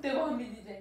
他们没地震。